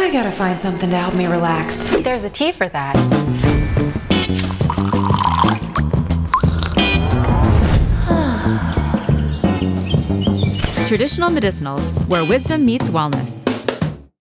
I gotta find something to help me relax. There's a tea for that. Traditional Medicinals, where wisdom meets wellness.